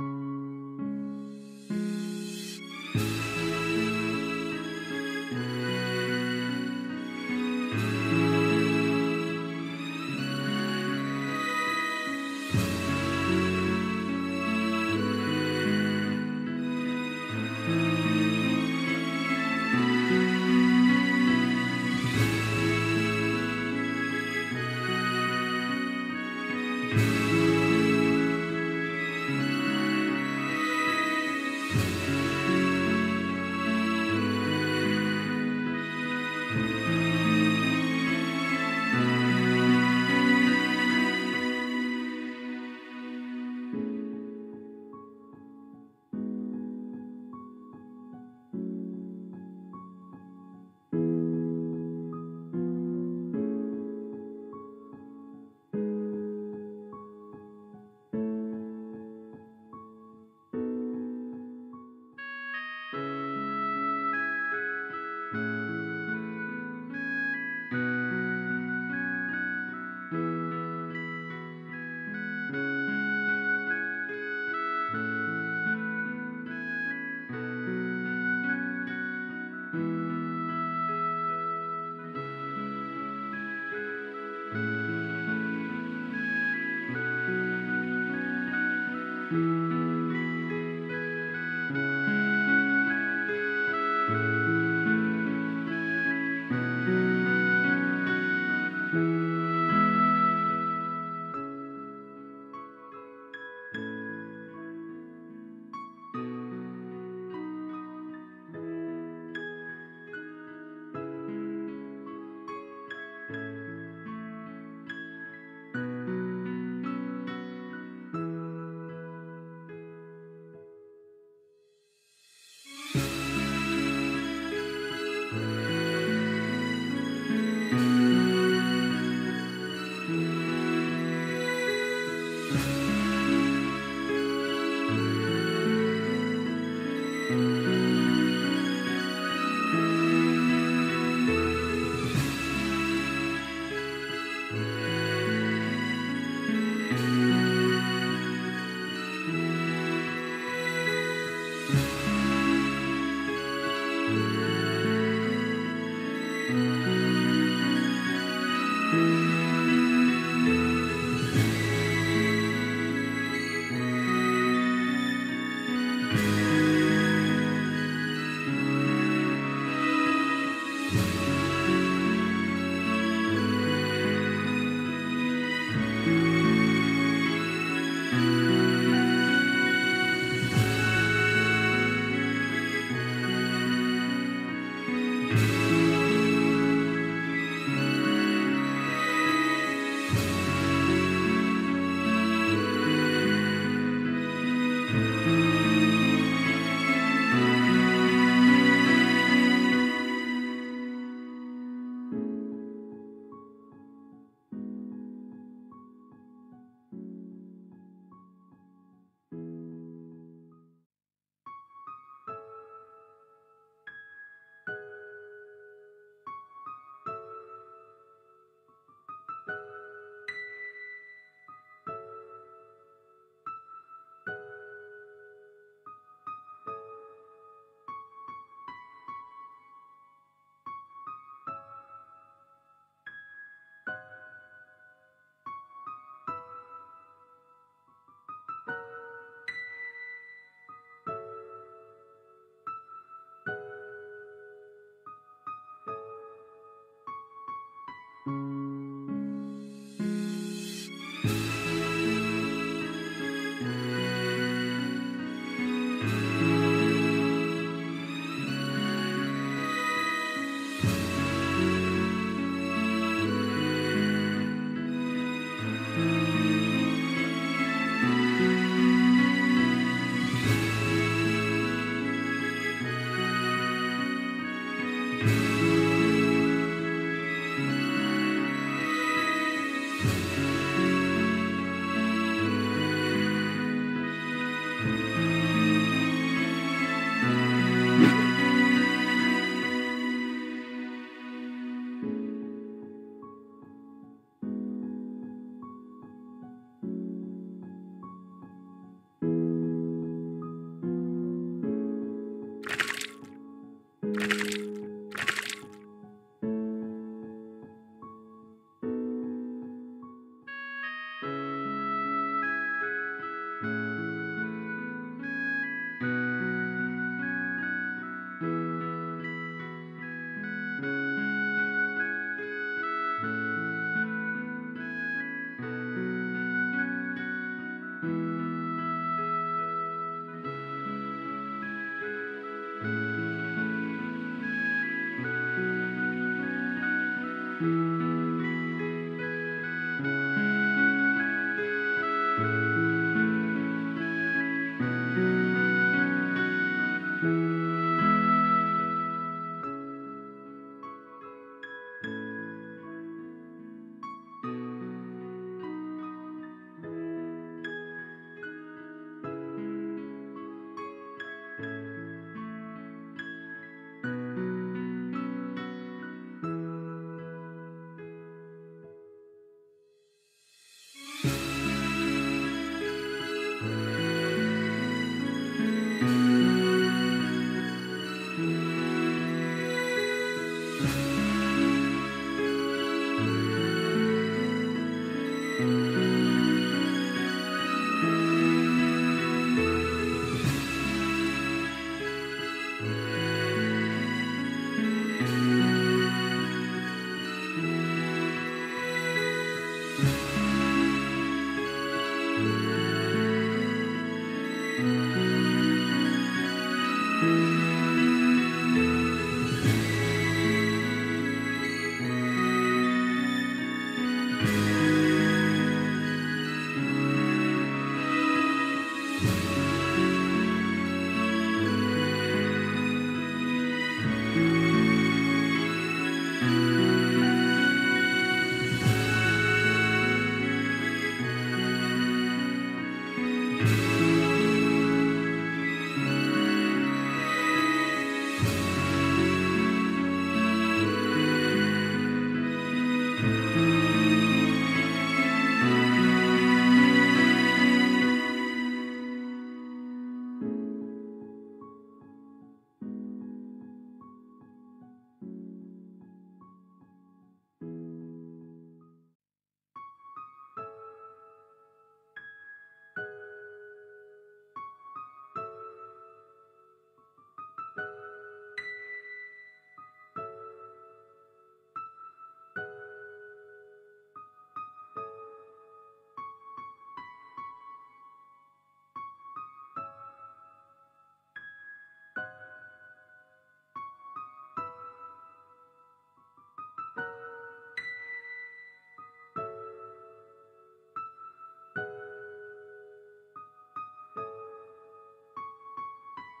Música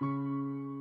Música